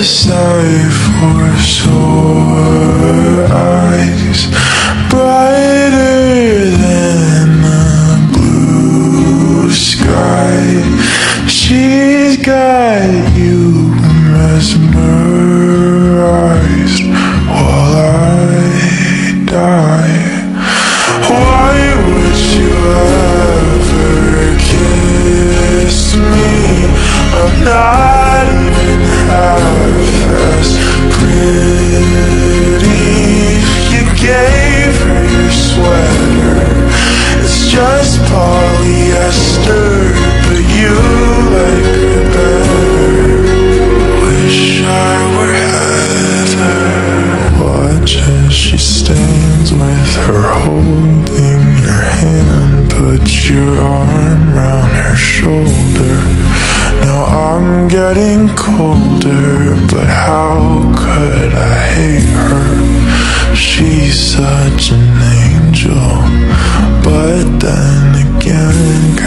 a sight for sore eyes just polyester But you like her. Better Wish I were Heather. Watch as she stands with her holding your hand. Put your arm round her shoulder. Now I'm getting colder But how could I hate her? She's such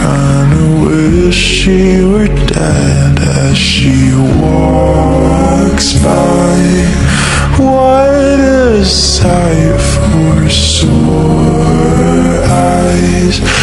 Kinda wish she were dead As she walks by. What a sight for sore eyes